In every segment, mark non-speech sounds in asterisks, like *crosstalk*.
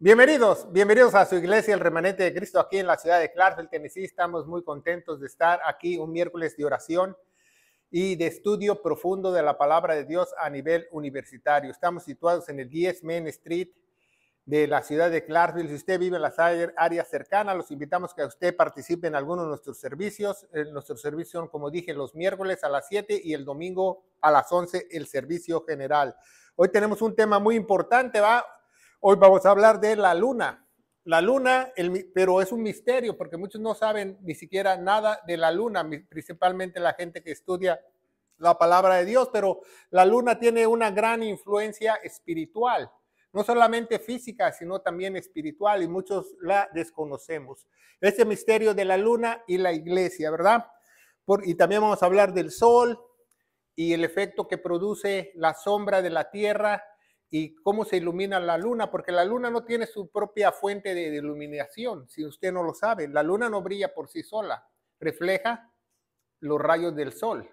Bienvenidos, bienvenidos a su iglesia, el remanente de Cristo, aquí en la ciudad de Clarksville, Tennessee. Estamos muy contentos de estar aquí un miércoles de oración y de estudio profundo de la palabra de Dios a nivel universitario. Estamos situados en el 10 Main Street de la ciudad de Clarksville. Si usted vive en las áreas cercanas, los invitamos a que usted participe en alguno de nuestros servicios. Nuestros servicios son, como dije, los miércoles a las 7 y el domingo a las 11, el servicio general. Hoy tenemos un tema muy importante, ¿va? Hoy vamos a hablar de la luna. La luna, pero es un misterio porque muchos no saben ni siquiera nada de la luna, principalmente la gente que estudia la palabra de Dios, pero la luna tiene una gran influencia espiritual, no solamente física, sino también espiritual y muchos la desconocemos. Este misterio de la luna y la iglesia, ¿verdad? y también vamos a hablar del sol y el efecto que produce la sombra de la tierra y cómo se ilumina la luna, porque la luna no tiene su propia fuente de, iluminación, si usted no lo sabe. La luna no brilla por sí sola, refleja los rayos del sol.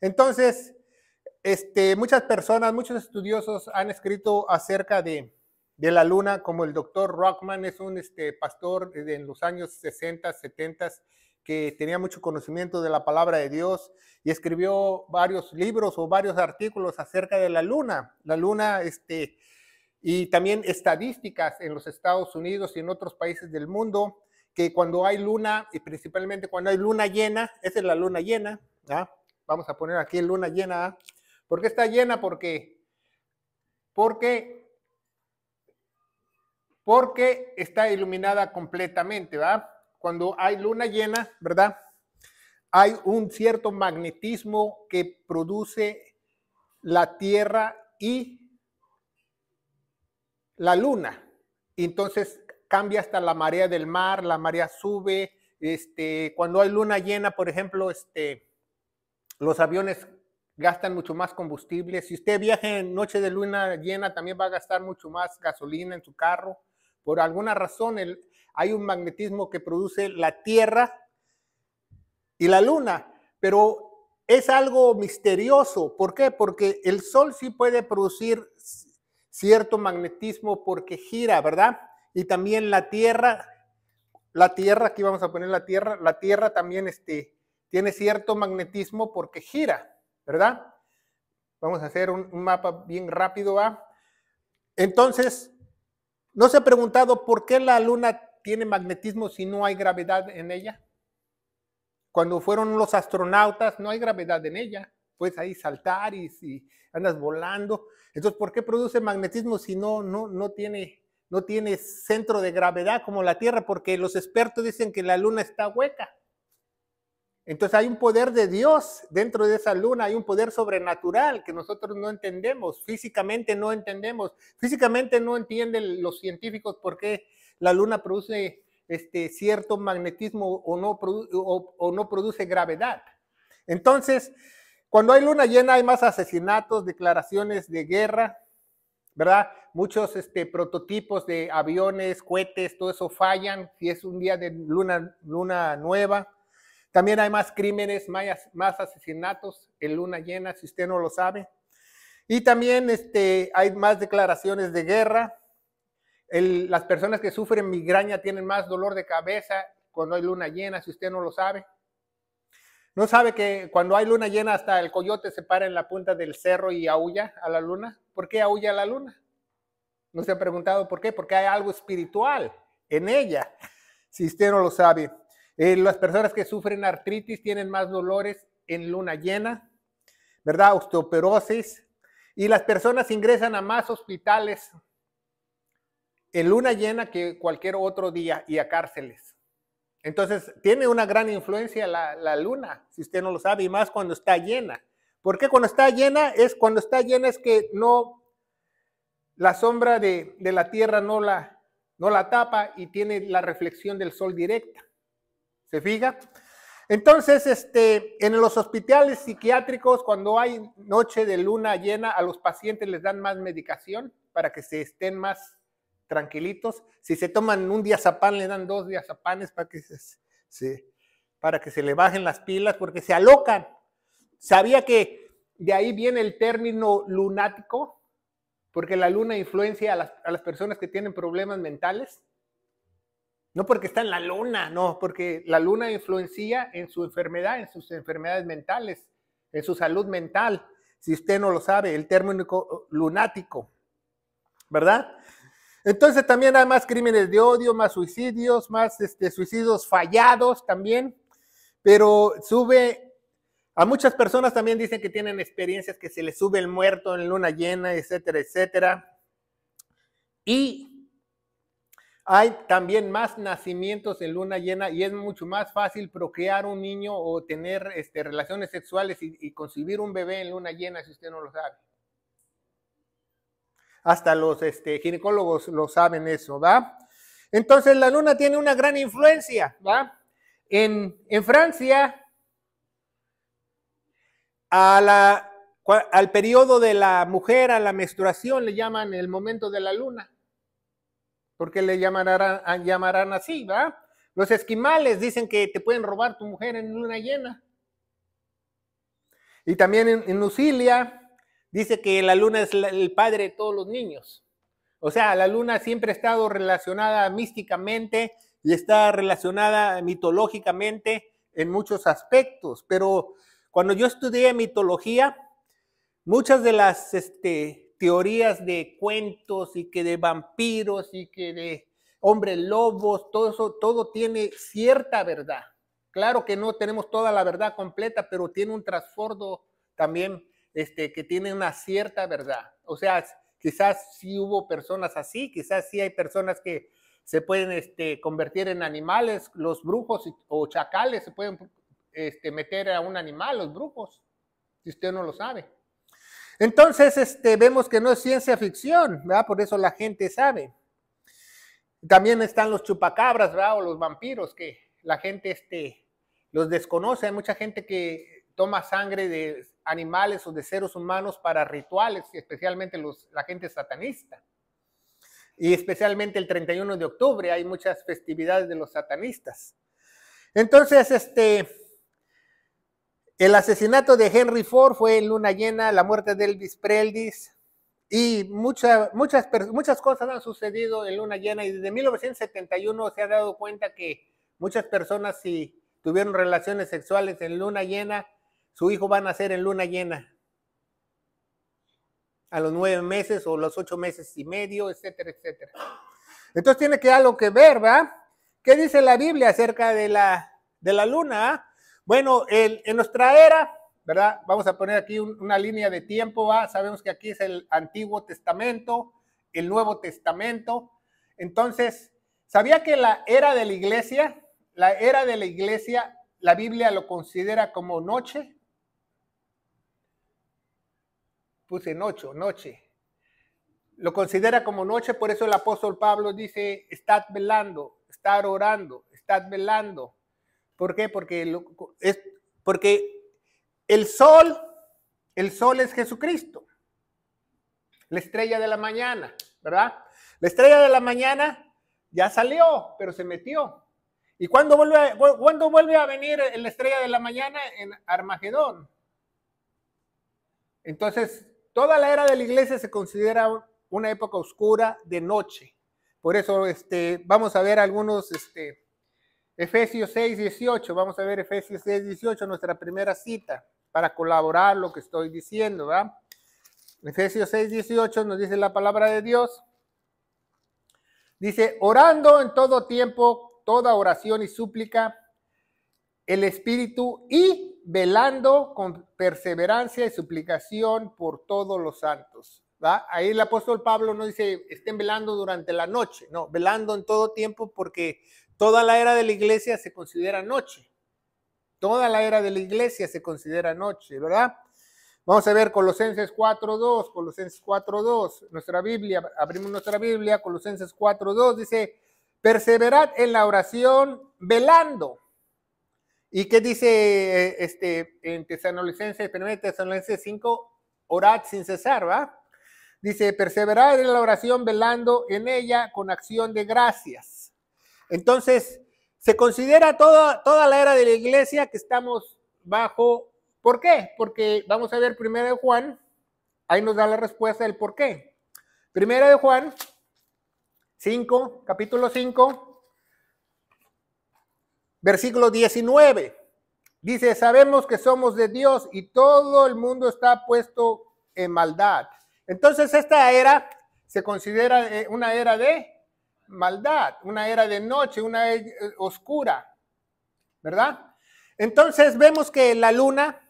Entonces, este, muchas personas, muchos estudiosos han escrito acerca de, de la luna, como el doctor Rockman, es un este, pastor en los años 60, 70 que tenía mucho conocimiento de la palabra de Dios y escribió varios libros o varios artículos acerca de la luna. La luna, este, y también estadísticas en los Estados Unidos y en otros países del mundo, que cuando hay luna, y principalmente cuando hay luna llena, esa es la luna llena, vamos a poner aquí luna llena, ¿por qué está llena? Porque, porque, porque está iluminada completamente, ¿va? Cuando hay luna llena, ¿verdad? Hay un cierto magnetismo que produce la Tierra y la luna. Entonces cambia hasta la marea del mar, la marea sube. Este, cuando hay luna llena, por ejemplo, este, los aviones gastan mucho más combustible. Si usted viaja en noche de luna llena, también va a gastar mucho más gasolina en su carro. Por alguna razón, el, hay un magnetismo que produce la Tierra y la Luna, pero es algo misterioso. ¿Por qué? Porque el Sol sí puede producir cierto magnetismo porque gira, ¿verdad? Y también la Tierra, la Tierra, aquí vamos a poner la Tierra, la Tierra también este, tiene cierto magnetismo porque gira, ¿verdad? Vamos a hacer un, un mapa bien rápido, ¿va? Entonces, ¿no se ha preguntado por qué la Luna tiene magnetismo si no hay gravedad en ella? Cuando fueron los astronautas, no hay gravedad en ella. Puedes ahí saltar y si andas volando. Entonces, ¿por qué produce magnetismo si no, no, no, tiene, no tiene centro de gravedad como la Tierra? Porque los expertos dicen que la Luna está hueca. Entonces hay un poder de Dios dentro de esa luna, hay un poder sobrenatural que nosotros no entendemos, físicamente no entendemos, físicamente no entienden los científicos por qué la luna produce este, cierto magnetismo o no, produce gravedad. Entonces, cuando hay luna llena hay más asesinatos, declaraciones de guerra, ¿verdad? Muchos este, prototipos de aviones, cohetes, todo eso fallan si es un día de luna, luna nueva. También hay más crímenes, más, más asesinatos en luna llena, si usted no lo sabe. Y también este, hay más declaraciones de guerra, las personas que sufren migraña tienen más dolor de cabeza cuando hay luna llena, si usted no lo sabe. ¿No sabe que cuando hay luna llena hasta el coyote se para en la punta del cerro y aúlla a la luna? ¿Por qué aúlla a la luna? ¿No se ha preguntado por qué? Porque hay algo espiritual en ella, si usted no lo sabe. Eh, las personas que sufren artritis tienen más dolores en luna llena, ¿verdad? Osteoporosis. Y las personas ingresan a más hospitales en luna llena que cualquier otro día y a cárceles. Entonces, tiene una gran influencia la, luna, si usted no lo sabe, y más cuando está llena. ¿Por qué cuando está llena? Es cuando está llena es que no, la sombra de, la tierra no la, no la tapa y tiene la reflexión del sol directa. ¿Se fija? Entonces, este, en los hospitales psiquiátricos, cuando hay noche de luna llena, a los pacientes les dan más medicación para que se estén más tranquilitos. Si se toman un diazapán, le dan dos diazapanes para que se, para que se le bajen las pilas, porque se alocan. Sabía que de ahí viene el término lunático, porque la luna influencia a las, a las personas que tienen problemas mentales. No porque está en la luna, no, porque la luna influencia en su enfermedad, en sus enfermedades mentales, en su salud mental. Si usted no lo sabe, el término lunático, ¿verdad? Entonces también hay más crímenes de odio, más suicidios, más este, suicidios fallados también, pero sube, a muchas personas también dicen que tienen experiencias que se les sube el muerto en luna llena, etcétera, etcétera. Y hay también más nacimientos en luna llena y es mucho más fácil procrear un niño o tener este, relaciones sexuales y, concebir un bebé en luna llena si usted no lo sabe. Hasta los este, ginecólogos lo saben eso, ¿va? Entonces la luna tiene una gran influencia, ¿va? En, en Francia, a al periodo de la mujer, a la menstruación, le llaman el momento de la luna. ¿Por qué le llamarán, llamarán así, va? Los esquimales dicen que te pueden robar tu mujer en luna llena. Y también en, en dice que la luna es el padre de todos los niños. O sea, la luna siempre ha estado relacionada místicamente y está relacionada mitológicamente en muchos aspectos. Pero cuando yo estudié mitología, muchas de las este, teorías de cuentos y que de vampiros y que de hombres lobos, todo eso, todo tiene cierta verdad. Claro que no tenemos toda la verdad completa, pero tiene un trasfondo también este, que tiene una cierta verdad. O sea, quizás sí hubo personas así, quizás sí hay personas que se pueden este, convertir en animales, los brujos o chacales se pueden este, meter a un animal, los brujos, si usted no lo sabe. Entonces, vemos que no es ciencia ficción, ¿verdad? Por eso la gente sabe. También están los chupacabras, ¿verdad? O los vampiros, que la gente los desconoce. Hay mucha gente que toma sangre de animales o de seres humanos para rituales, especialmente los, la gente satanista. Y especialmente el 31 de octubre hay muchas festividades de los satanistas. Entonces, este, el asesinato de Henry Ford fue en luna llena, la muerte de Elvis Presley y muchas, muchas, muchas cosas han sucedido en luna llena y desde 1971 se ha dado cuenta que muchas personas si tuvieron relaciones sexuales en luna llena, su hijo va a nacer en luna llena a los nueve meses o los ocho meses y medio, etcétera, etcétera. Entonces tiene que algo que ver, ¿verdad? ¿Qué dice la Biblia acerca de la, de la luna? Ah? Bueno, en nuestra era, ¿verdad? Vamos a poner aquí una línea de tiempo, ¿va? Sabemos que aquí es el Antiguo Testamento, el Nuevo Testamento. Entonces, ¿sabía que la era de la iglesia, la era de la iglesia, la Biblia lo considera como noche? Puse noche, noche. Lo considera como noche, por eso el apóstol Pablo dice, estad velando, estad orando, estad velando. ¿Por qué? Porque, es, porque el sol, el sol es Jesucristo, la estrella de la mañana, ¿verdad? La estrella de la mañana ya salió, pero se metió. ¿Y cuándo vuelve, a, vuelve a venir la estrella de la mañana? En Armagedón. Entonces, toda la era de la iglesia se considera una época oscura de noche. Por eso este, vamos a ver algunos este, Efesios 6, 18, vamos a ver Efesios 6, 18, nuestra primera cita, para colaborar lo que estoy diciendo, ¿verdad? Efesios 6, 18 nos dice la palabra de Dios. Dice, orando en todo tiempo, toda oración y súplica, el Espíritu y velando con perseverancia y suplicación por todos los santos. Ahí el apóstol Pablo no dice, estén velando durante la noche, no, velando en todo tiempo porque Toda la era de la iglesia se considera noche. Toda la era de la iglesia se considera noche, ¿verdad? Vamos a ver Colosenses 4.2, Colosenses 4.2, nuestra Biblia, abrimos nuestra Biblia, Colosenses 4.2, dice, perseverad en la oración velando. ¿Y qué dice eh, este, en Tesalonicenses, 1 Tesalonicenses 5? Orad sin cesar, ¿va? Dice, perseverad en la oración velando en ella con acción de gracias. Entonces, se considera toda, toda la era de la iglesia que estamos bajo. ¿Por qué? Porque vamos a ver primero Juan, ahí nos da la respuesta del por qué. Primera de Juan 5, capítulo 5, versículo 19. Dice, sabemos que somos de Dios y todo el mundo está puesto en maldad. Entonces esta era se considera eh, una era de maldad, una era de noche, una era eh, oscura, ¿verdad? Entonces vemos que la luna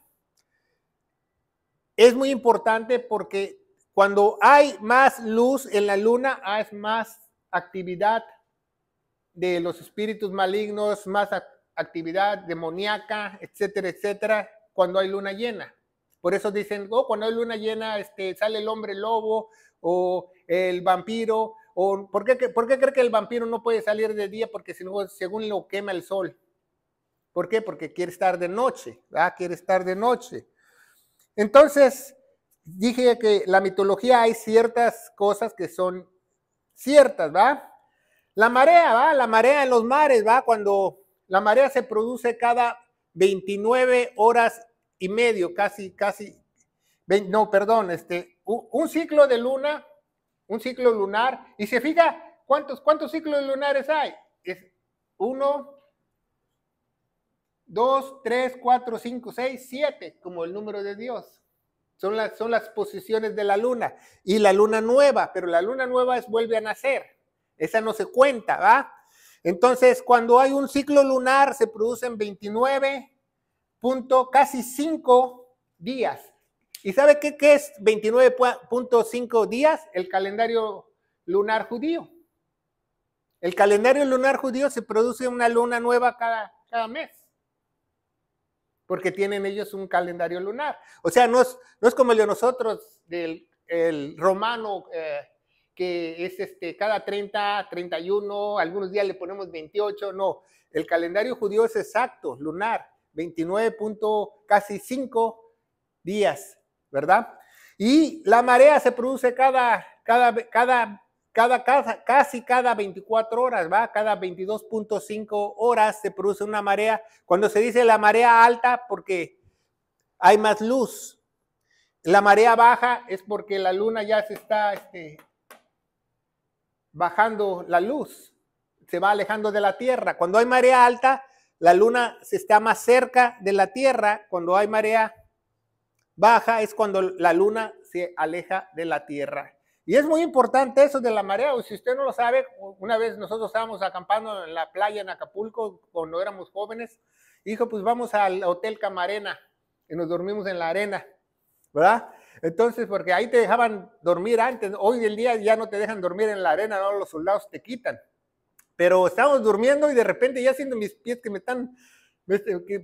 es muy importante porque cuando hay más luz en la luna, hay más actividad de los espíritus malignos, más actividad demoníaca, etcétera, etcétera, cuando hay luna llena. Por eso dicen, oh, cuando hay luna llena, este, sale el hombre lobo o el vampiro. O, ¿por, qué, ¿Por qué cree que el vampiro no puede salir de día? Porque si no, según lo quema el sol. ¿Por qué? Porque quiere estar de noche, ¿verdad? Quiere estar de noche. Entonces, dije que la mitología hay ciertas cosas que son ciertas, ¿va? La marea, ¿va? La marea en los mares, ¿va? Cuando la marea se produce cada 29 horas y medio, casi, casi, no, perdón, este, un, ciclo de luna, un ciclo lunar, y se fija cuántos, cuántos ciclos lunares hay. Es uno, dos, tres, cuatro, cinco, seis, siete, como el número de Dios. Son las, son las posiciones de la luna. Y la luna nueva, pero la luna nueva es vuelve a nacer. Esa no se cuenta, ¿va? Entonces, cuando hay un ciclo lunar, se producen 29 punto, casi 5 días. ¿Y sabe qué, qué es 29.5 días? El calendario lunar judío. El calendario lunar judío se produce una luna nueva cada, cada mes porque tienen ellos un calendario lunar. O sea, no es, no es como el de nosotros, del el romano, eh, que es este, cada 30, 31, algunos días le ponemos 28, no, el calendario judío es exacto, lunar, 29 casi 5 días, ¿verdad? Y la marea se produce cada, cada, cada cada, casi cada 24 horas, ¿va? Cada 22.5 horas se produce una marea. Cuando se dice la marea alta, porque hay más luz. La marea baja es porque la luna ya se está este, bajando la luz, se va alejando de la Tierra. Cuando hay marea alta, la luna se está más cerca de la Tierra. Cuando hay marea baja es cuando la luna se aleja de la Tierra. Y es muy importante eso de la marea. O si usted no lo sabe, una vez nosotros estábamos acampando en la playa en Acapulco cuando éramos jóvenes. Dijo, pues vamos al Hotel Camarena y nos dormimos en la arena, ¿verdad? Entonces, porque ahí te dejaban dormir antes. Hoy en día ya no te dejan dormir en la arena, no, los soldados te quitan. Pero estábamos durmiendo y de repente ya siendo mis pies que me están,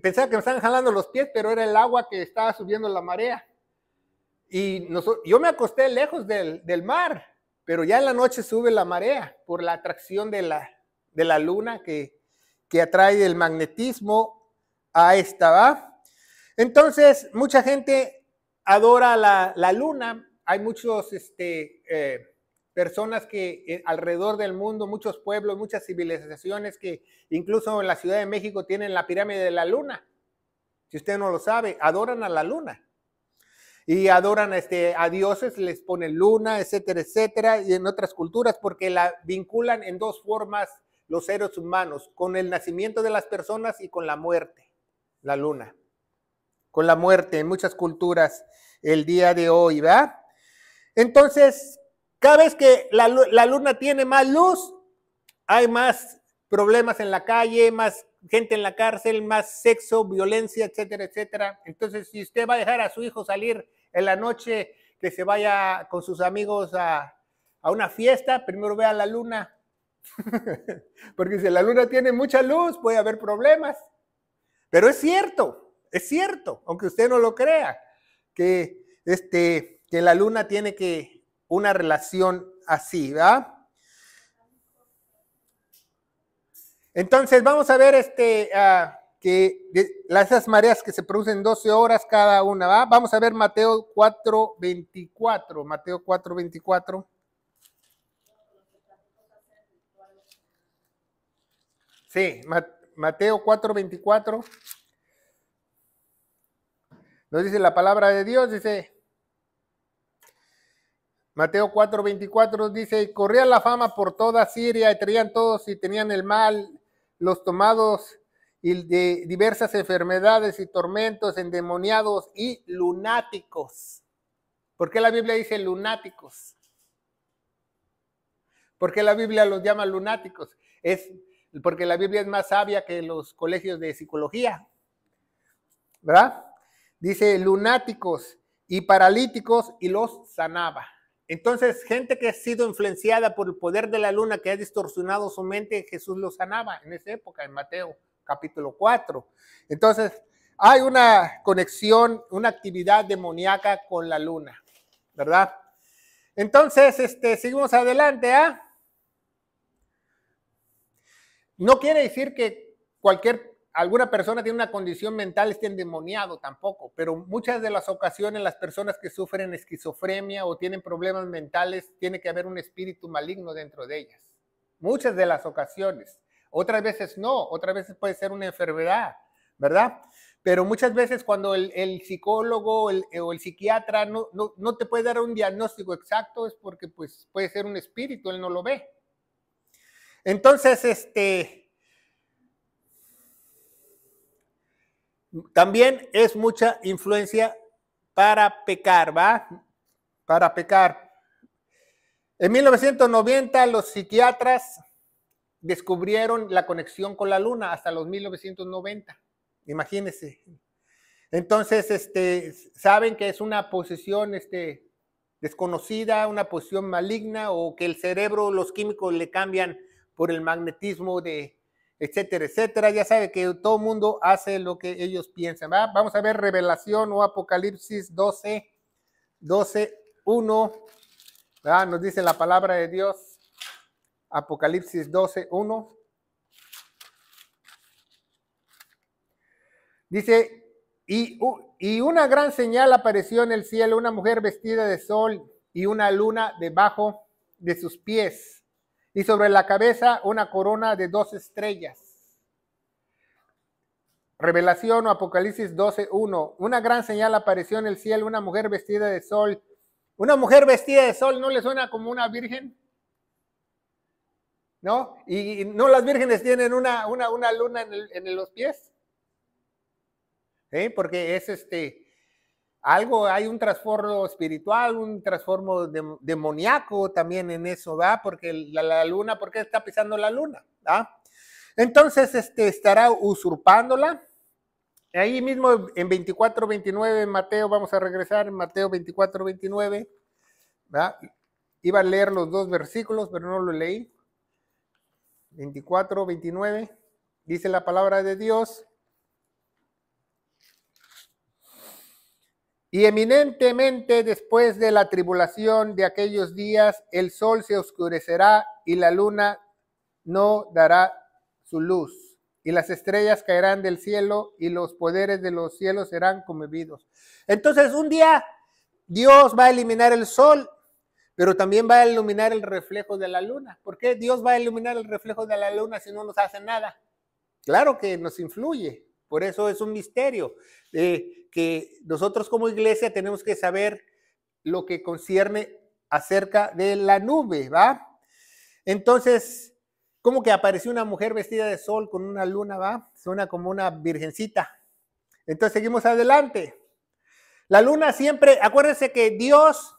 pensaba que me estaban jalando los pies, pero era el agua que estaba subiendo la marea. Y yo me acosté lejos del, mar, pero ya en la noche sube la marea por la atracción de la, de la luna que, que atrae el magnetismo a esta, ¿va? Entonces, mucha gente adora la, la luna. Hay muchos, este, eh, personas que eh, alrededor del mundo, muchos pueblos, muchas civilizaciones que incluso en la Ciudad de México tienen la pirámide de la luna. Si usted no lo sabe, adoran a la luna y adoran este, a dioses, les ponen luna, etcétera, etcétera, y en otras culturas, porque la vinculan en dos formas los seres humanos, con el nacimiento de las personas y con la muerte, la luna, con la muerte en muchas culturas el día de hoy, ¿verdad? Entonces, cada vez que la, la luna tiene más luz, hay más problemas en la calle, más gente en la cárcel, más sexo, violencia, etcétera, etcétera. Entonces, si usted va a dejar a su hijo salir en la noche que se vaya con sus amigos a, una fiesta, primero vea la luna. *laughs* Porque si la luna tiene mucha luz, puede haber problemas. Pero es cierto, es cierto, aunque usted no lo crea, que, este, que la luna tiene que una relación así, ¿verdad? Entonces, vamos a ver este, uh, que esas mareas que se producen 12 horas cada una, ¿va? Vamos a ver Mateo 4.24, Mateo 4.24. Sí, Mateo 4.24. Nos dice la palabra de Dios, dice, Mateo 4:24 dice, corría la fama por toda Siria y traían todos y tenían el mal, los tomados y de diversas enfermedades y tormentos, endemoniados y lunáticos. ¿Por qué la Biblia dice lunáticos? ¿Por qué la Biblia los llama lunáticos? Es porque la Biblia es más sabia que los colegios de psicología. ¿Verdad? Dice lunáticos y paralíticos y los sanaba. Entonces, gente que ha sido influenciada por el poder de la luna, que ha distorsionado su mente, Jesús los sanaba en esa época, en Mateo capítulo 4. Entonces, hay una conexión, una actividad demoníaca con la luna, ¿verdad? Entonces, este, seguimos adelante, ¿ah? No quiere decir que cualquier alguna persona tiene una condición mental, esté endemoniado tampoco, pero muchas de las ocasiones las personas que sufren esquizofrenia o tienen problemas mentales, tiene que haber un espíritu maligno dentro de ellas. Muchas de las ocasiones. Otras veces no, otras veces puede ser una enfermedad, ¿verdad? Pero muchas veces cuando el, psicólogo o el psiquiatra no, no, no, te puede dar un diagnóstico exacto es porque pues, puede ser un espíritu, él no lo ve. Entonces, este, También es mucha influencia para pecar, ¿va? Para pecar. En 1990 los psiquiatras descubrieron la conexión con la luna hasta los 1990. Imagínense. Entonces, este, saben que es una posesión este, desconocida, una posición maligna o que el cerebro, los químicos le cambian por el magnetismo de, etcétera, etcétera. Ya sabe que todo mundo hace lo que ellos piensan. Vamos a ver Revelación o Apocalipsis 12, 12, 1. Nos dice la palabra de Dios. Apocalipsis 12, 1. Dice, y, y una gran señal apareció en el cielo, una mujer vestida de sol y una luna debajo de sus pies y sobre la cabeza una corona de dos estrellas. Revelación o Apocalipsis 12.1. Una gran señal apareció en el cielo, una mujer vestida de sol. Una mujer vestida de sol, ¿no le suena como una virgen? ¿No? Y, no las vírgenes tienen una, una, una luna en, en, los pies. ¿Eh? Porque es este, algo, hay un trasfondo espiritual, un trasfondo demoníaco también en eso, ¿va? Porque la, luna, ¿por qué está pisando la luna? ¿va? Entonces, este, estará usurpándola. Ahí mismo en 24, 29, Mateo, vamos a regresar en Mateo 24, 29, ¿va? Iba a leer los dos versículos, pero no lo leí. 24, 29, dice la palabra de Dios. Y eminentemente después de la tribulación de aquellos días, el sol se oscurecerá y la luna no dará su luz. Y las estrellas caerán del cielo y los poderes de los cielos serán conmovidos. Entonces un día Dios va a eliminar el sol, pero también va a iluminar el reflejo de la luna. ¿Por qué Dios va a iluminar el reflejo de la luna si no nos hace nada? Claro que nos influye, por eso es un misterio eh, que nosotros como iglesia tenemos que saber lo que concierne acerca de la nube, ¿va? Entonces, como que apareció una mujer vestida de sol con una luna, ¿va? Suena como una virgencita. Entonces, seguimos adelante. La luna siempre, acuérdense que Dios,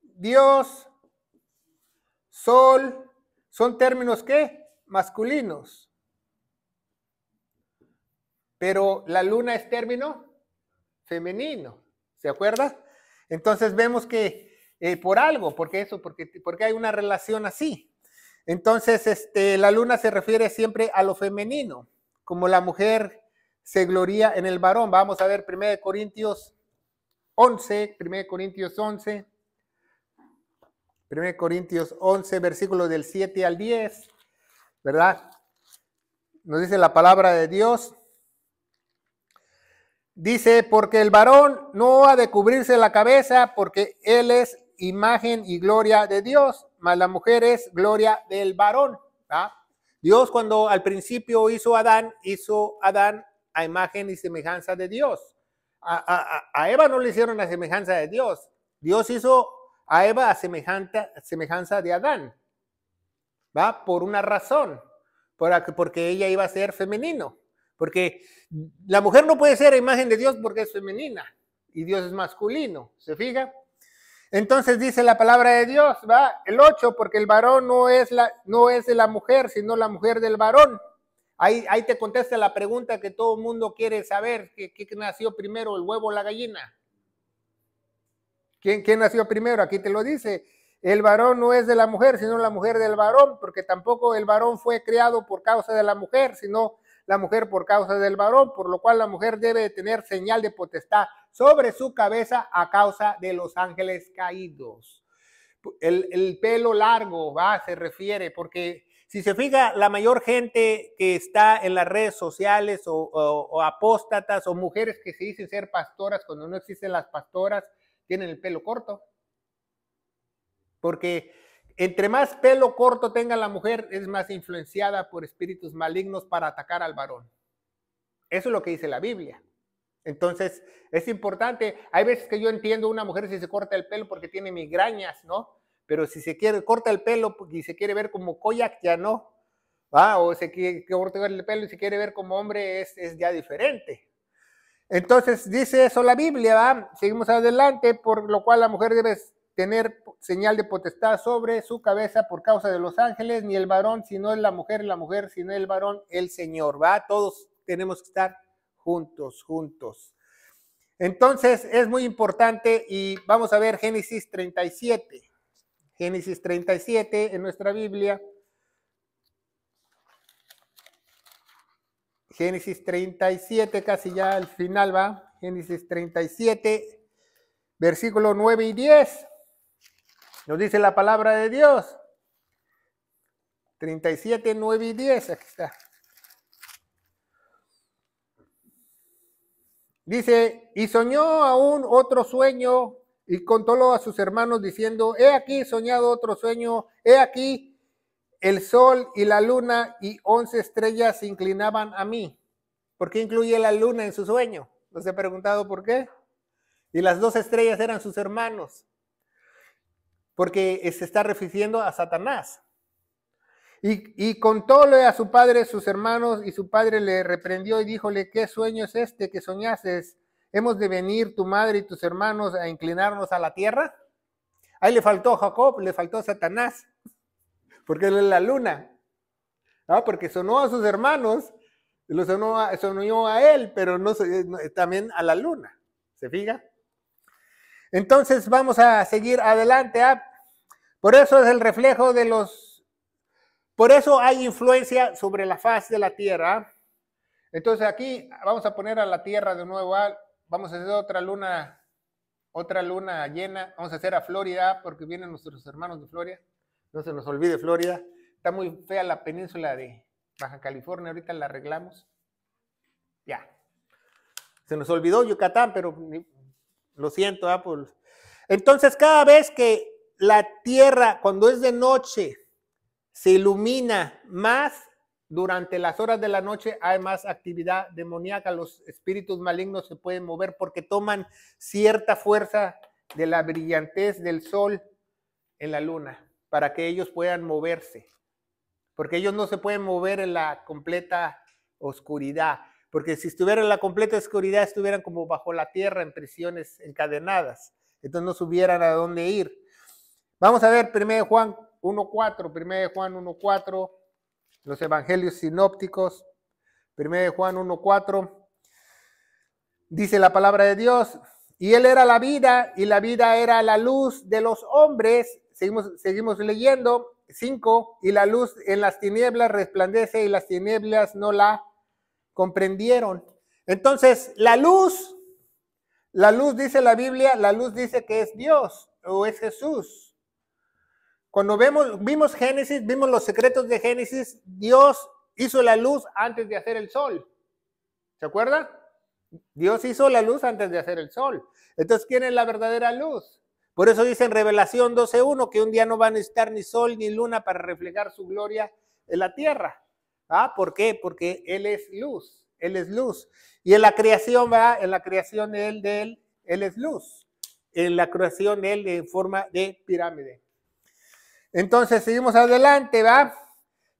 Dios, sol, son términos que masculinos. Pero la luna es término femenino, ¿se acuerda? Entonces vemos que eh, por algo, porque eso, porque, porque hay una relación así. Entonces, este, la luna se refiere siempre a lo femenino, como la mujer se gloria en el varón. Vamos a ver 1 Corintios 11, 1 Corintios 11, 1 Corintios 11, versículos del 7 al 10, ¿verdad? Nos dice la palabra de Dios. Dice, porque el varón no ha de cubrirse la cabeza porque él es imagen y gloria de Dios, mas la mujer es gloria del varón. Dios cuando al principio hizo a Adán, hizo a Adán a imagen y semejanza de Dios. A, Eva no le hicieron la semejanza de Dios. Dios hizo a Eva a semejanza de Adán. ¿Va? Por una razón, porque ella iba a ser femenino. Porque la mujer no puede ser imagen de Dios porque es femenina y Dios es masculino. ¿Se fija? Entonces dice la palabra de Dios, va, el 8, porque el varón no es, la, no es de la mujer, sino la mujer del varón. Ahí, ahí te contesta la pregunta que todo el mundo quiere saber, ¿qué, nació primero, el huevo o la gallina? ¿Quién, ¿Quién nació primero? Aquí te lo dice. El varón no es de la mujer, sino la mujer del varón, porque tampoco el varón fue creado por causa de la mujer, sino la mujer por causa del varón, por lo cual la mujer debe tener señal de potestad sobre su cabeza a causa de los ángeles caídos. El, pelo largo, va, se refiere, porque si se fija, la mayor gente que está en las redes sociales o, apóstatas o mujeres que se dicen ser pastoras cuando no existen las pastoras, tienen el pelo corto. Porque entre más pelo corto tenga la mujer, es más influenciada por espíritus malignos para atacar al varón. Eso es lo que dice la Biblia. Entonces, es importante. Hay veces que yo entiendo una mujer si se corta el pelo porque tiene migrañas, ¿no? Pero si se quiere, corta el pelo y se quiere ver como Koyak, ya no. ¿va? O se quiere cortar el pelo y se quiere ver como hombre, es, es ya diferente. Entonces, dice eso la Biblia, ¿va? Seguimos adelante, por lo cual la mujer debe tener señal de potestad sobre su cabeza por causa de los ángeles, ni el varón, sino es la mujer, la mujer, sino el varón, el Señor, ¿va? Todos tenemos que estar juntos, juntos. Entonces, es muy importante y vamos a ver Génesis 37. Génesis 37 en nuestra Biblia. Génesis 37, casi ya al final va. Génesis 37, versículo 9 y 10. Nos dice la palabra de Dios. 37, 9 y 10, aquí está. Dice, y soñó aún otro sueño y contólo a sus hermanos diciendo, he aquí soñado otro sueño, he aquí el sol y la luna y once estrellas se inclinaban a mí. ¿Por qué incluye la luna en su sueño? ¿Los he preguntado por qué? Y las dos estrellas eran sus hermanos porque se está refiriendo a Satanás. Y, y contóle a su padre, sus hermanos, y su padre le reprendió y díjole, ¿qué sueño es este que soñases? ¿Hemos de venir tu madre y tus hermanos a inclinarnos a la tierra? Ahí le faltó Jacob, le faltó Satanás, *laughs* porque él es la luna. ¿no? Porque sonó a sus hermanos, lo sonó a, sonó a él, pero no, también a la luna. ¿Se fija? Entonces vamos a seguir adelante. ¿ah? Por eso es el reflejo de los... Por eso hay influencia sobre la faz de la tierra. ¿ah? Entonces aquí vamos a poner a la tierra de nuevo. ¿ah? Vamos a hacer otra luna, otra luna llena. Vamos a hacer a Florida porque vienen nuestros hermanos de Florida. No se nos olvide Florida. Está muy fea la península de Baja California. Ahorita la arreglamos. Ya. Se nos olvidó Yucatán, pero lo siento, Apple. Entonces, cada vez que la tierra, cuando es de noche, se ilumina más, durante las horas de la noche hay más actividad demoníaca. Los espíritus malignos se pueden mover porque toman cierta fuerza de la brillantez del sol en la luna para que ellos puedan moverse. Porque ellos no se pueden mover en la completa oscuridad porque si estuvieran en la completa oscuridad, estuvieran como bajo la tierra en prisiones encadenadas. Entonces no subieran a dónde ir. Vamos a ver 1 Juan 1.4, 1 Juan 1.4, los evangelios sinópticos, 1 Juan 1.4, dice la palabra de Dios, y él era la vida, y la vida era la luz de los hombres. Seguimos, seguimos leyendo, 5, y la luz en las tinieblas resplandece, y las tinieblas no la comprendieron. Entonces, la luz, la luz dice la Biblia, la luz dice que es Dios o es Jesús. Cuando vemos, vimos Génesis, vimos los secretos de Génesis, Dios hizo la luz antes de hacer el sol. ¿Se acuerda? Dios hizo la luz antes de hacer el sol. Entonces, ¿quién es la verdadera luz? Por eso dice en Revelación 12.1 que un día no van a estar ni sol ni luna para reflejar su gloria en la tierra. ¿Ah? ¿Por qué? Porque Él es luz, Él es luz. Y en la creación, ¿verdad? En la creación de Él, de Él, Él es luz. en la creación él en forma de pirámide. Entonces, seguimos adelante, ¿va?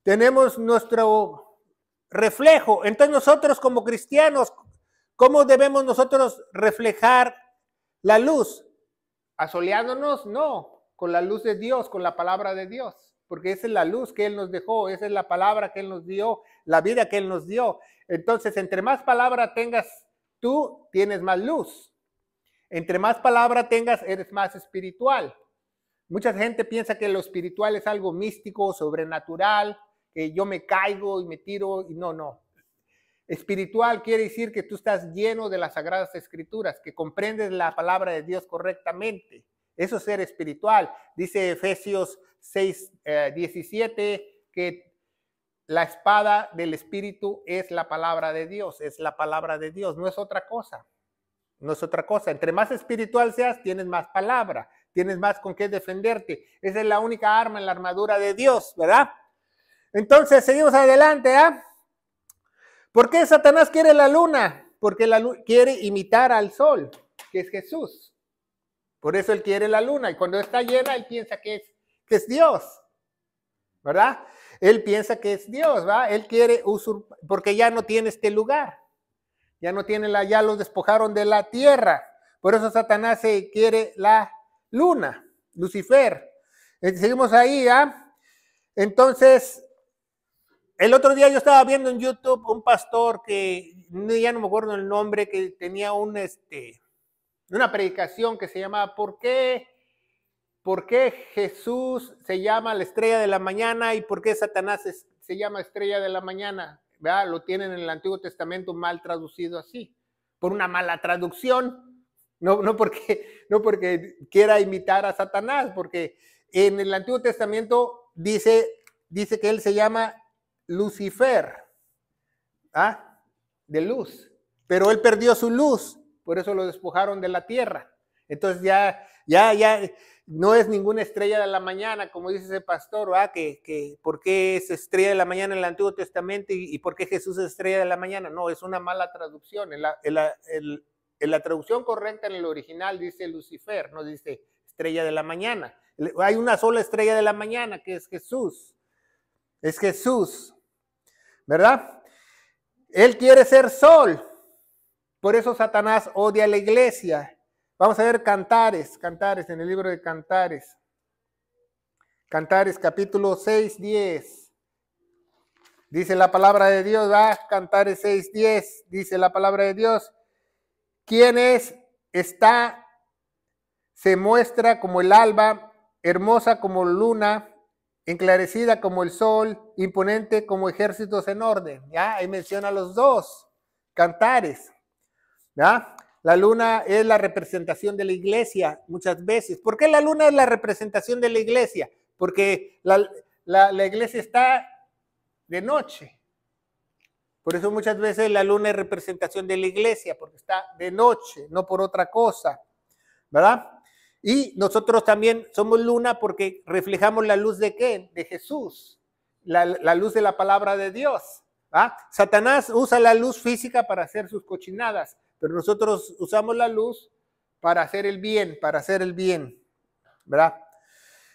Tenemos nuestro reflejo. Entonces, nosotros como cristianos, ¿cómo debemos nosotros reflejar la luz? ¿Asoleándonos? No, con la luz de Dios, con la palabra de Dios, porque esa es la luz que Él nos dejó, esa es la palabra que Él nos dio, la vida que Él nos dio. Entonces, entre más palabra tengas tú, tienes más luz. Entre más palabra tengas, eres más espiritual. Mucha gente piensa que lo espiritual es algo místico, sobrenatural, que yo me caigo y me tiro, y no, no. Espiritual quiere decir que tú estás lleno de las sagradas escrituras, que comprendes la palabra de Dios correctamente. Eso es ser espiritual. Dice Efesios 6, 17 eh, que la espada del espíritu es la palabra de Dios, es la palabra de Dios, no es otra cosa. No es otra cosa. Entre más espiritual seas, tienes más palabra, tienes más con qué defenderte. Esa es la única arma en la armadura de Dios, ¿verdad? Entonces, seguimos adelante, ¿ah? ¿Por qué Satanás quiere la luna? Porque la luna quiere imitar al sol, que es Jesús. Por eso él quiere la luna. Y cuando está llena, él piensa que es, es Dios. ¿Verdad? Él piensa que es Dios, ¿va? Él quiere usurpar, porque ya no tiene este lugar. Ya no tiene la, ya lo despojaron de la tierra. Por eso Satanás se quiere la luna, Lucifer. Eh, seguimos ahí, ¿ah? Entonces, el otro día yo estaba viendo en YouTube un pastor que ya no me acuerdo el nombre, que tenía un, este, una predicación que se llama ¿Por qué? ¿Por qué Jesús se llama la estrella de la mañana y por qué Satanás se llama estrella de la mañana? ¿Verdad? Lo tienen en el Antiguo Testamento mal traducido así, por una mala traducción, no, no, porque, no porque quiera imitar a Satanás, porque en el Antiguo Testamento dice, dice que él se llama Lucifer, ¿ah? de luz, pero él perdió su luz por eso lo despojaron de la tierra. Entonces ya, ya, ya no es ninguna estrella de la mañana, como dice ese pastor, Que, que por qué es estrella de la mañana en el Antiguo Testamento y, por qué Jesús es estrella de la mañana. No, es una mala traducción. En la, en la traducción correcta en el original dice Lucifer, no dice estrella de la mañana. Hay una sola estrella de la mañana que es Jesús. Es Jesús, ¿verdad? Él quiere ser sol. Por eso Satanás odia a la iglesia. Vamos a ver Cantares, Cantares en el libro de Cantares. Cantares capítulo 6, 10. Dice la palabra de Dios, va, Cantares 6, 10. Dice la palabra de Dios. ¿Quién es? Está, se muestra como el alba, hermosa como luna, enclarecida como el sol, imponente como ejércitos en orden. Ya, ahí menciona los dos. Cantares. La luna es la representación de la iglesia muchas veces. ¿Por qué la luna es la representación de la iglesia? Porque la, iglesia está de noche. Por eso muchas veces la luna es representación de la iglesia, porque está de noche, no por otra cosa. ¿Verdad? Y nosotros también somos luna porque reflejamos la luz de qué? De Jesús, la, la luz de la palabra de Dios. Satanás usa la luz física para hacer sus cochinadas, pero nosotros usamos la luz para hacer el bien, para hacer el bien, ¿verdad?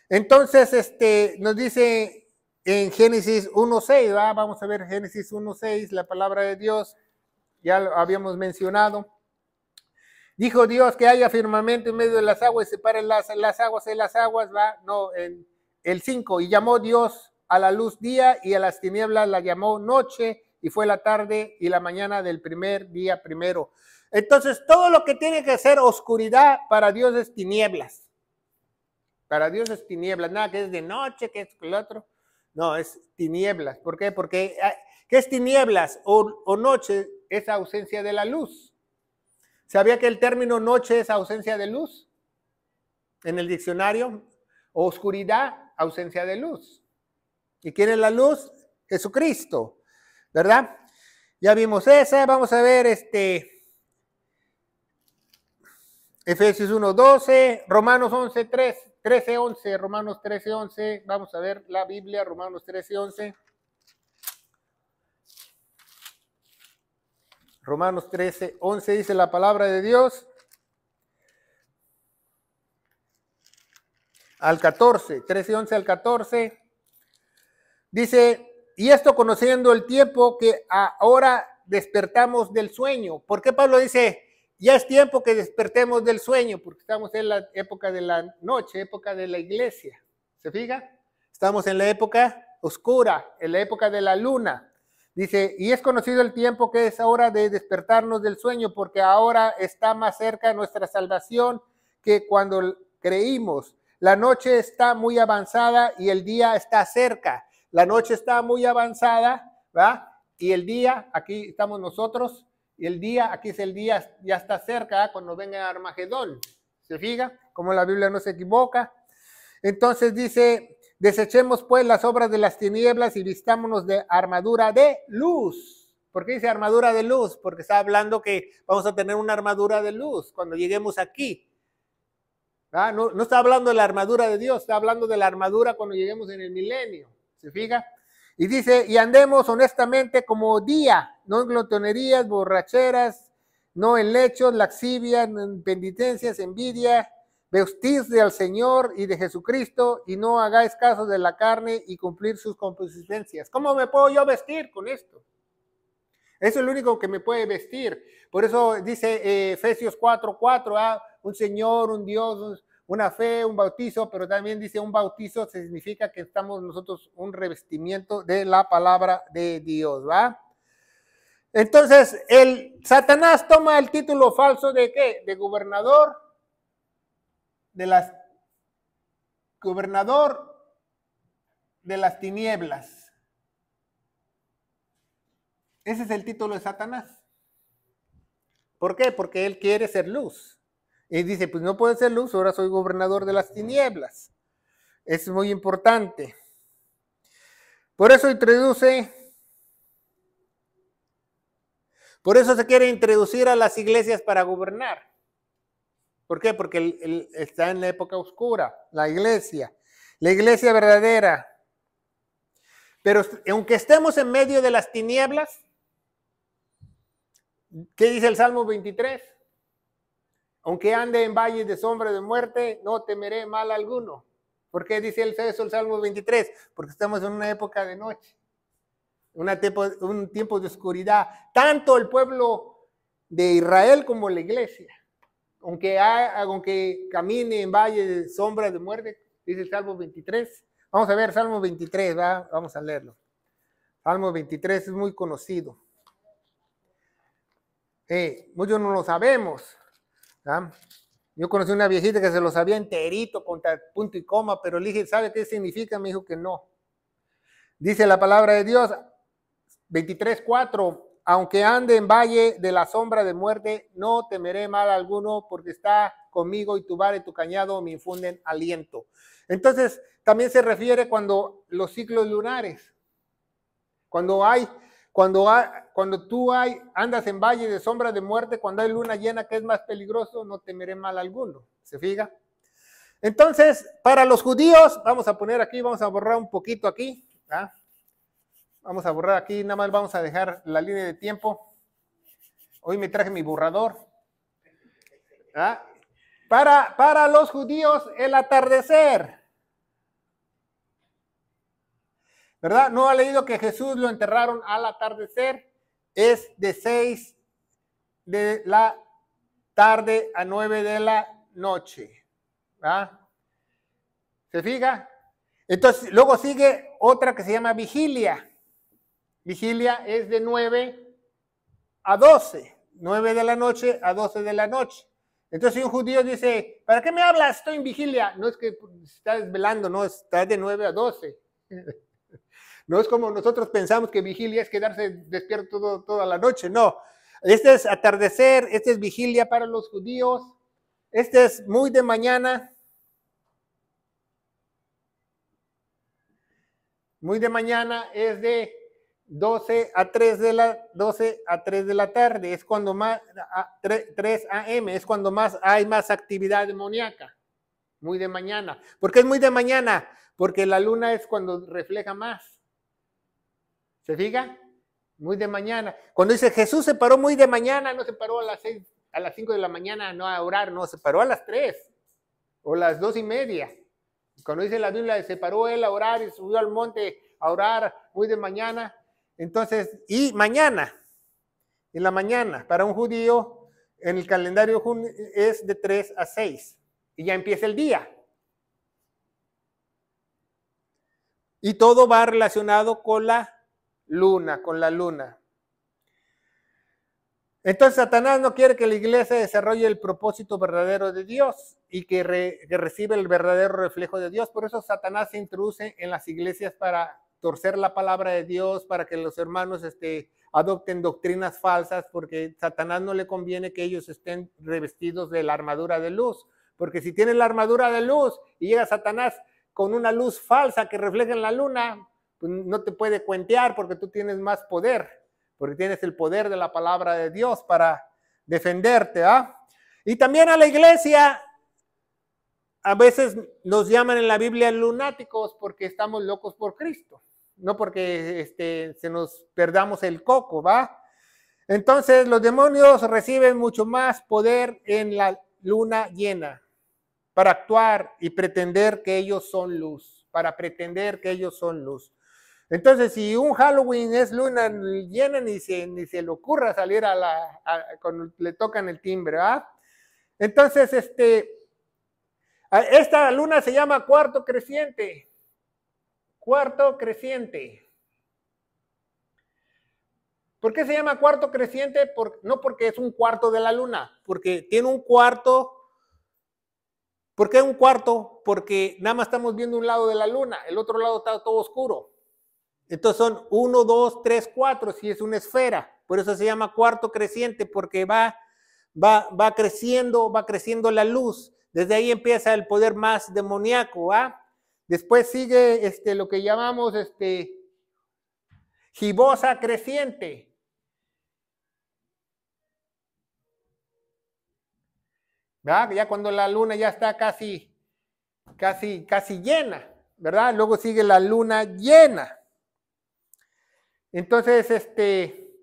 Entonces, este, nos dice en Génesis 1.6, vamos a ver Génesis 1.6, la palabra de Dios, ya lo habíamos mencionado. Dijo Dios que haya firmamento en medio de las aguas y separen las, las aguas de las aguas, va, no, en el 5, y llamó Dios a la luz día y a las tinieblas la llamó noche y fue la tarde y la mañana del primer día primero. Entonces, todo lo que tiene que ser oscuridad para Dios es tinieblas. Para Dios es tinieblas, nada que es de noche, que es el otro. No, es tinieblas. ¿Por qué? Porque, ah, ¿qué es tinieblas o, o noche? Es ausencia de la luz. ¿Sabía que el término noche es ausencia de luz? En el diccionario, oscuridad, ausencia de luz. ¿Y quién es la luz? Jesucristo, ¿verdad? Ya vimos esa, vamos a ver este Efesios 1, 12, Romanos 11, 3, 13, 11, Romanos 13, 11, vamos a ver la Biblia, Romanos 13, 11. Romanos 13, 11 dice la palabra de Dios. al 14, 13 y 11 al 14. Dice, y esto conociendo el tiempo que ahora despertamos del sueño. ¿Por qué Pablo dice, ya es tiempo que despertemos del sueño? Porque estamos en la época de la noche, época de la iglesia. ¿Se fija? Estamos en la época oscura, en la época de la luna. Dice, y es conocido el tiempo que es hora de despertarnos del sueño, porque ahora está más cerca nuestra salvación que cuando creímos. La noche está muy avanzada y el día está cerca. La noche está muy avanzada, ¿va? Y el día, aquí estamos nosotros, y el día, aquí es el día, ya está cerca, ¿ah? cuando venga Armagedón. ¿Se fija? Como la Biblia no se equivoca. Entonces dice, desechemos pues las obras de las tinieblas y vistámonos de armadura de luz. ¿Por qué dice armadura de luz? Porque está hablando que vamos a tener una armadura de luz cuando lleguemos aquí. ¿Ah? No, no está hablando de la armadura de Dios, está hablando de la armadura cuando lleguemos en el milenio. ¿Se fija? Y dice, y andemos honestamente como día, no en glotonerías, borracheras, no en lechos, laxivia, en penitencias, envidia, vestidse al Señor y de Jesucristo y no hagáis caso de la carne y cumplir sus composiciones. ¿Cómo me puedo yo vestir con esto? Eso es lo único que me puede vestir. Por eso dice eh, Efesios 4:4, 4, ah, un Señor, un Dios, una fe, un bautizo, pero también dice un bautizo significa que estamos nosotros un revestimiento de la palabra de Dios, ¿va? Entonces, el Satanás toma el título falso de qué? De gobernador de las gobernador de las tinieblas. Ese es el título de Satanás. ¿Por qué? Porque él quiere ser luz. Y dice, pues no puede ser luz, ahora soy gobernador de las tinieblas. Es muy importante. Por eso introduce, por eso se quiere introducir a las iglesias para gobernar. ¿Por qué? Porque está en la época oscura, la iglesia, la iglesia verdadera. Pero aunque estemos en medio de las tinieblas, ¿qué dice el Salmo 23? Aunque ande en valle de sombra de muerte, no temeré mal alguno. ¿Por qué dice eso el Salmo 23? Porque estamos en una época de noche, un tiempo de oscuridad. Tanto el pueblo de Israel como la iglesia. Aunque, aunque camine en valle de sombra de muerte, dice el Salmo 23. Vamos a ver Salmo 23, ¿va? vamos a leerlo. Salmo 23 es muy conocido. Eh, muchos no lo sabemos. ¿Ah? Yo conocí una viejita que se lo sabía enterito, con punto y coma, pero le dije, ¿sabe qué significa? Me dijo que no. Dice la palabra de Dios, 23.4, aunque ande en valle de la sombra de muerte, no temeré mal alguno, porque está conmigo y tu bar y tu cañado me infunden aliento. Entonces, también se refiere cuando los ciclos lunares, cuando hay cuando, cuando tú hay, andas en valle de sombra de muerte, cuando hay luna llena que es más peligroso, no temeré mal alguno. ¿Se fija? Entonces, para los judíos, vamos a poner aquí, vamos a borrar un poquito aquí. Vamos a borrar aquí, nada más vamos a dejar la línea de tiempo. Hoy me traje mi borrador. Para, para los judíos, el atardecer ¿verdad? ¿No ha leído que Jesús lo enterraron al atardecer? Es de 6 de la tarde a 9 de la noche. ¿verdad? ¿Se fija? Entonces, luego sigue otra que se llama vigilia. Vigilia es de 9 a 12. 9 de la noche a 12 de la noche. Entonces, un judío dice, ¿para qué me hablas? Estoy en vigilia. No es que estás velando, no, está de 9 a 12. No es como nosotros pensamos que vigilia es quedarse despierto toda la noche, no. Este es atardecer, este es vigilia para los judíos, este es muy de mañana. Muy de mañana es de 12 a 3 de la 12 a 3 de la tarde, es cuando más 3, AM, es cuando más hay más actividad demoníaca. Muy de mañana. ¿Por qué es muy de mañana? Porque la luna es cuando refleja más. ¿Se fija? Muy de mañana. Cuando dice Jesús se paró muy de mañana, no se paró a las seis, a las cinco de la mañana, no a orar, no, se paró a las tres o las dos y media. Cuando dice la Biblia, se paró él a orar y subió al monte a orar muy de mañana. Entonces, y mañana, en la mañana, para un judío, en el calendario es de 3 a 6 y ya empieza el día. Y todo va relacionado con la luna, con la luna. Entonces Satanás no quiere que la iglesia desarrolle el propósito verdadero de Dios y que, reciba el verdadero reflejo de Dios. Por eso Satanás se introduce en las iglesias para torcer la palabra de Dios, para que los hermanos este, adopten doctrinas falsas, porque Satanás no le conviene que ellos estén revestidos de la armadura de luz. Porque si tienen la armadura de luz y llega Satanás con una luz falsa que refleja en la luna, no te puede cuentear porque tú tienes más poder porque tienes el poder de la palabra de Dios para defenderte. ¿ah? Y también a la iglesia, a veces nos llaman en la Biblia lunáticos porque estamos locos por Cristo, no porque este, se nos perdamos el coco, ¿va? Entonces los demonios reciben mucho más poder en la luna llena para actuar y pretender que ellos son luz, para pretender que ellos son luz. Entonces, si un Halloween es luna llena, ni se, ni se le ocurra salir a la, cuando le tocan el timbre, ¿ah? Entonces, este, esta luna se llama cuarto creciente. Cuarto creciente. ¿Por qué se llama cuarto creciente? no porque es un cuarto de la luna, porque tiene un cuarto. ¿Por qué un cuarto? Porque nada más estamos viendo un lado de la luna, el otro lado está todo oscuro. Entonces son 1, 2, 3, 4, si es una esfera. Por eso se llama cuarto creciente, porque va, va, va creciendo, va creciendo la luz. Desde ahí empieza el poder más demoníaco. ¿ah? Después sigue este, lo que llamamos este, gibosa creciente. Ya cuando la luna ya está casi, casi, casi llena, ¿verdad? Luego sigue la luna llena. Entonces, este,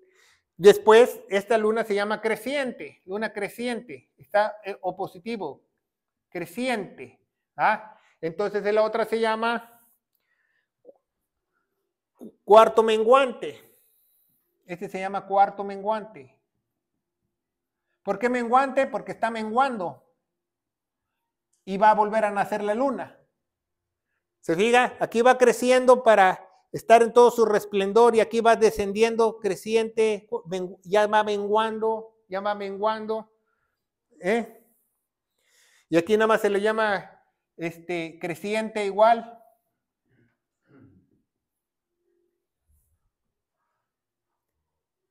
después, esta luna se llama creciente, luna creciente, está eh, opositivo, creciente. ¿ah? Entonces, la otra se llama cuarto menguante. Este se llama cuarto menguante. ¿Por qué menguante? Porque está menguando y va a volver a nacer la luna. ¿Se fija? Aquí va creciendo para estar en todo su resplendor y aquí va descendiendo, creciente, ya va menguando, ya va menguando. ¿eh? Y aquí nada más se le llama este, creciente igual.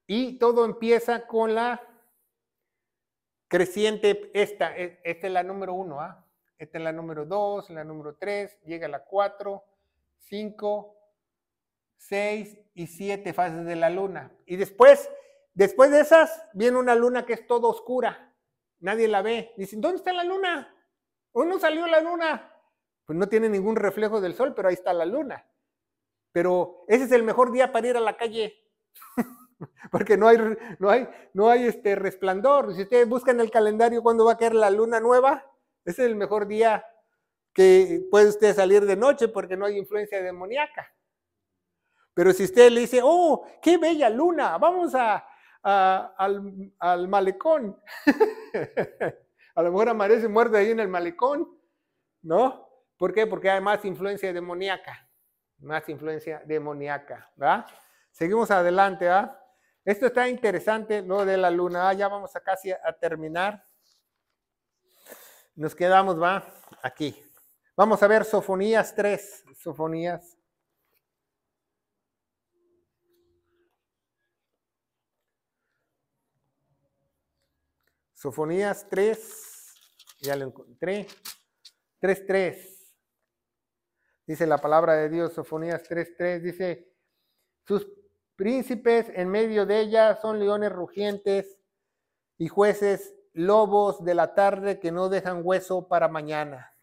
Y todo empieza con la creciente, esta, e, esta es la número uno, ¿ah? esta es la número dos, la número tres, llega la cuatro, cinco, seis y siete fases de la luna. Y después, después de esas, viene una luna que es toda oscura. Nadie la ve. Dicen, ¿dónde está la luna? ¿O no salió la luna? Pues no tiene ningún reflejo del sol, pero ahí está la luna. Pero ese es el mejor día para ir a la calle. *laughs* Porque no hay, no hay, no hay este resplandor. Si ustedes buscan el calendario cuando va a caer la luna nueva, ese es el mejor día que puede usted salir de noche porque no hay influencia demoníaca. Pero si usted le dice, oh, qué bella luna, vamos a, al, malecón. *laughs* a lo mejor amanece muerto ahí en el malecón, ¿no? ¿Por qué? Porque hay más influencia demoníaca, más influencia demoníaca, ¿verdad? Seguimos adelante, ¿ah? Esto está interesante, lo de la luna, ya vamos a casi a terminar. Nos quedamos, ¿va? Aquí. Vamos a ver Sofonías 3, Sofonías Sofonías 3, ya lo encontré, 3.3. Dice la palabra de Dios, Sofonías 3.3, dice, sus príncipes en medio de ella son leones rugientes y jueces lobos de la tarde que no dejan hueso para mañana.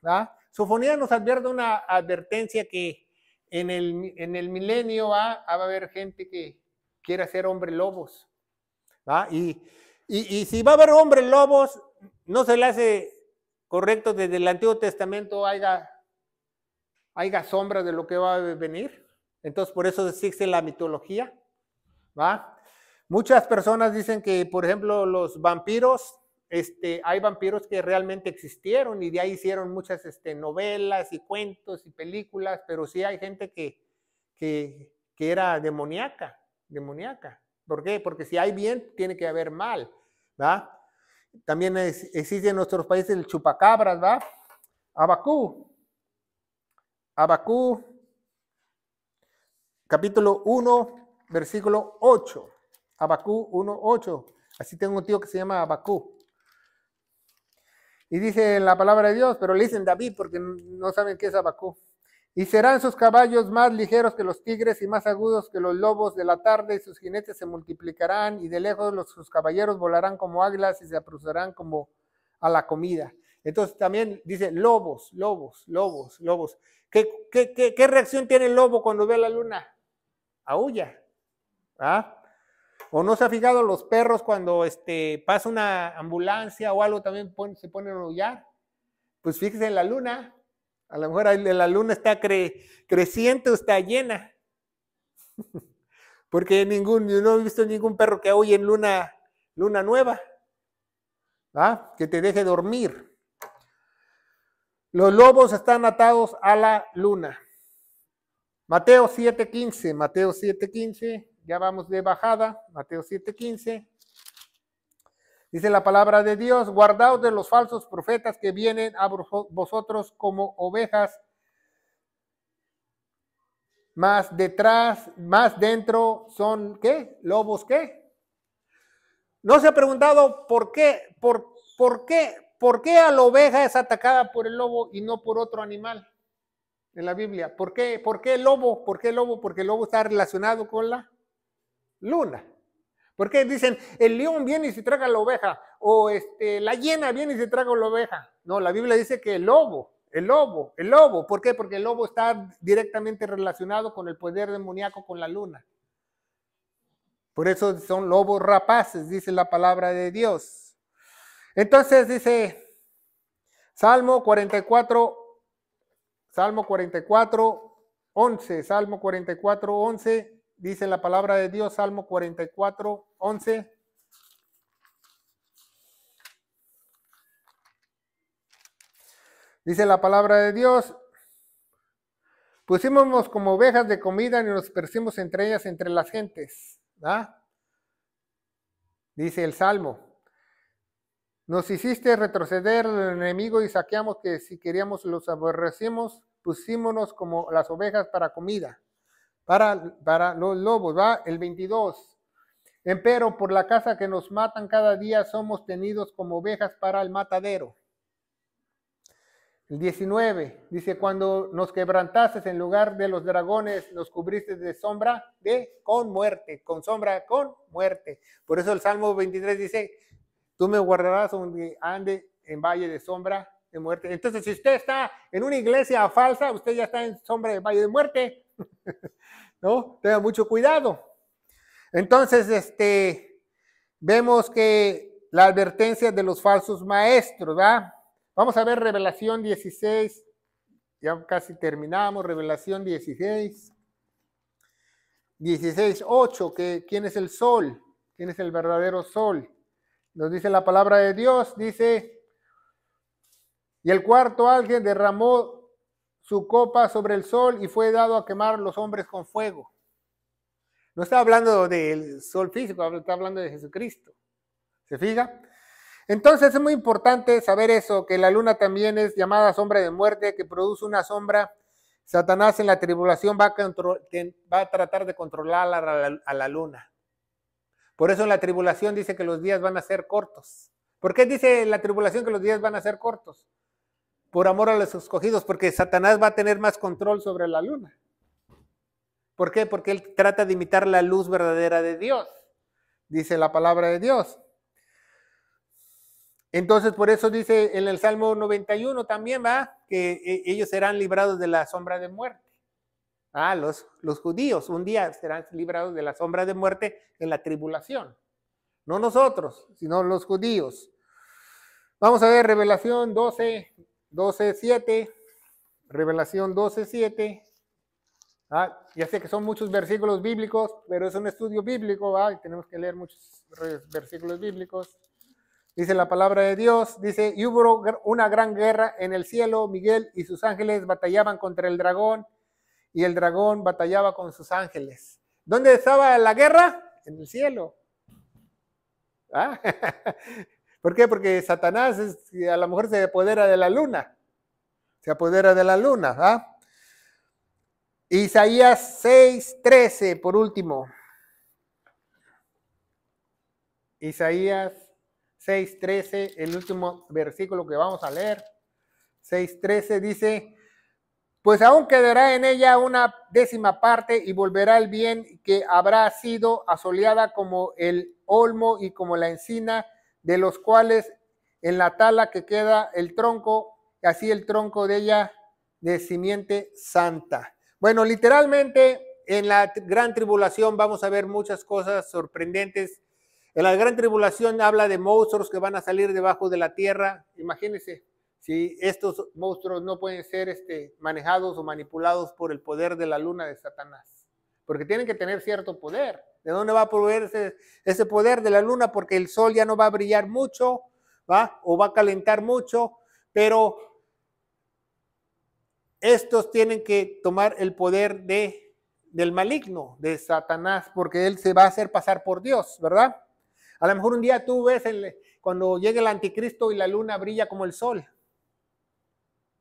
Sofonías nos advierte una advertencia que en el, en el milenio va a haber gente que quiera ser hombre lobos. Y y, si va a haber hombres lobos, no se le hace correcto desde el Antiguo Testamento haya haya sombras de lo que va a venir. Entonces, por eso existe la mitología, ¿va? Muchas personas dicen que, por ejemplo, los vampiros, este, hay vampiros que realmente existieron y de ahí hicieron muchas este, novelas y cuentos y películas, pero sí hay gente que, que, que era demoníaca, demoníaca. ¿Por qué? Porque si hay bien, tiene que haber mal, También existe en nuestros países el chupacabras. Abacú. Abacú, capítulo 1, versículo 8. Abacú 1, 8. Así tengo un tío que se llama Abacú. Y dice la palabra de Dios, pero le dicen David porque no saben qué es Abacú. Y serán sus caballos más ligeros que los tigres y más agudos que los lobos de la tarde, y sus jinetes se multiplicarán, y de lejos los, sus caballeros volarán como águilas y se apresurarán como a la comida. Entonces también dice lobos, lobos, lobos, lobos. ¿Qué, qué, reacción tiene el lobo cuando ve la luna? Aúlla. ¿Ah? ¿O no se ha fijado los perros cuando este, pasa una ambulancia o algo también se ponen a aullar? Pues fíjese en la luna, a lo mejor la luna está creciente o está llena. *laughs* Porque ningún, yo no he visto ningún perro que huye en luna, luna nueva. ¿ah? Que te deje dormir. Los lobos están atados a la luna. Mateo 7:15, Mateo 7:15, ya vamos de bajada, Mateo 7:15. Dice la palabra de Dios, guardaos de los falsos profetas que vienen a vosotros como ovejas, más detrás, más dentro son, ¿qué? Lobos, ¿qué? ¿No se ha preguntado por qué, por, por qué, por qué a la oveja es atacada por el lobo y no por otro animal en la Biblia? ¿Por qué, por qué el lobo? ¿Por qué el lobo? Porque el lobo está relacionado con la luna. Porque dicen, el león viene y se traga la oveja, o este, la hiena viene y se traga la oveja. No, la Biblia dice que el lobo, el lobo, el lobo. ¿Por qué? Porque el lobo está directamente relacionado con el poder demoníaco con la luna. Por eso son lobos rapaces, dice la palabra de Dios. Entonces dice Salmo 44, Salmo 44, 11, Salmo 44, 11 Dice la palabra de Dios, Salmo 44, 11. Dice la palabra de Dios, pusimos como ovejas de comida y nos percibimos entre ellas, entre las gentes. Dice el Salmo, nos hiciste retroceder el enemigo y saqueamos que si queríamos los aborrecimos, pusimos como las ovejas para comida para, los lobos, ¿va? El 22. Empero por la casa que nos matan cada día somos tenidos como ovejas para el matadero. El 19 dice, cuando nos quebrantases en lugar de los dragones, nos cubriste de sombra de con muerte, con sombra con muerte. Por eso el Salmo 23 dice, tú me guardarás donde ande en valle de sombra de muerte. Entonces, si usted está en una iglesia falsa, usted ya está en sombra de valle de muerte. *laughs* ¿no? Tenga mucho cuidado. Entonces, este, vemos que la advertencia de los falsos maestros, ¿va? Vamos a ver Revelación 16, ya casi terminamos, Revelación 16, 16, 8, que quién es el sol, quién es el verdadero sol. Nos dice la palabra de Dios, dice, y el cuarto ángel derramó su copa sobre el sol y fue dado a quemar los hombres con fuego. No está hablando del sol físico, está hablando de Jesucristo. ¿Se fija? Entonces es muy importante saber eso, que la luna también es llamada sombra de muerte, que produce una sombra. Satanás en la tribulación va a, tratar de controlar a la, a la luna. Por eso en la tribulación dice que los días van a ser cortos. ¿Por qué dice la tribulación que los días van a ser cortos? Por amor a los escogidos, porque Satanás va a tener más control sobre la luna. ¿Por qué? Porque él trata de imitar la luz verdadera de Dios, dice la palabra de Dios. Entonces, por eso dice en el Salmo 91 también, va, que eh, ellos serán librados de la sombra de muerte. Ah, los, los judíos un día serán librados de la sombra de muerte en la tribulación. No nosotros, sino los judíos. Vamos a ver Revelación 12, 12, 7. Revelación 12, 7. Ah, ya sé que son muchos versículos bíblicos, pero es un estudio bíblico, y tenemos que leer muchos versículos bíblicos. Dice la palabra de Dios, dice, y hubo una gran guerra en el cielo, Miguel y sus ángeles batallaban contra el dragón, y el dragón batallaba con sus ángeles. ¿Dónde estaba la guerra? En el cielo. ¿Ah? *laughs* ¿Por qué? Porque Satanás a lo mejor se apodera de la luna. Se apodera de la luna. ¿ah? Isaías 6:13, por último. Isaías 6:13, el último versículo que vamos a leer. 6:13 dice, pues aún quedará en ella una décima parte y volverá el bien que habrá sido asoleada como el olmo y como la encina, de los cuales en la tala que queda el tronco, así el tronco de ella de simiente santa. Bueno, literalmente en la gran tribulación vamos a ver muchas cosas sorprendentes. En la gran tribulación habla de monstruos que van a salir debajo de la tierra. Imagínense, si estos monstruos no pueden ser este, manejados o manipulados por el poder de la luna de Satanás, porque tienen que tener cierto poder. ¿De dónde va a proveer ese, poder de la luna? Porque el sol ya no va a brillar mucho, ¿va? O va a calentar mucho, pero estos tienen que tomar el poder de, del maligno, de Satanás, porque él se va a hacer pasar por Dios, ¿verdad? A lo mejor un día tú ves cuando llegue el anticristo y la luna brilla como el sol.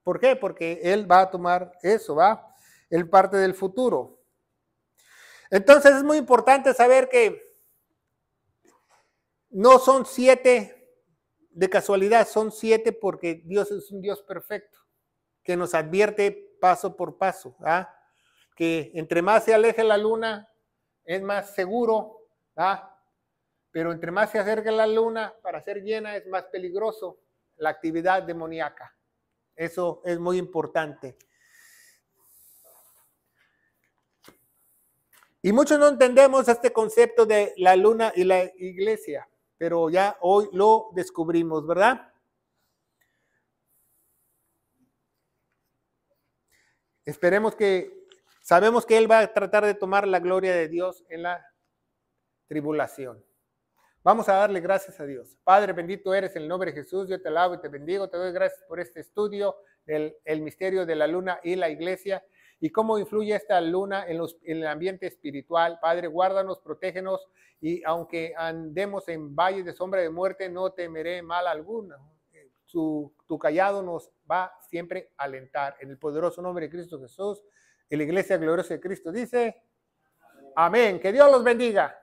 ¿Por qué? Porque él va a tomar eso, ¿va? Él parte del futuro. Entonces es muy importante saber que no son siete de casualidad, son siete porque Dios es un Dios perfecto que nos advierte paso por paso, ¿ah? que entre más se aleje la luna, es más seguro, ¿ah? pero entre más se acerca la luna para ser llena, es más peligroso la actividad demoníaca. Eso es muy importante. Y muchos no entendemos este concepto de la luna y la iglesia, pero ya hoy lo descubrimos, ¿verdad? Esperemos que, sabemos que Él va a tratar de tomar la gloria de Dios en la tribulación. Vamos a darle gracias a Dios. Padre, bendito eres en el nombre de Jesús. Yo te alabo y te bendigo. Te doy gracias por este estudio del el misterio de la luna y la iglesia y cómo influye esta luna en, los, en el ambiente espiritual. Padre, guárdanos, protégenos y aunque andemos en valle de sombra de muerte, no temeré mal alguno tu callado nos va siempre a alentar. En el poderoso nombre de Cristo Jesús, en la iglesia gloriosa de Cristo dice, amén. Que Dios los bendiga.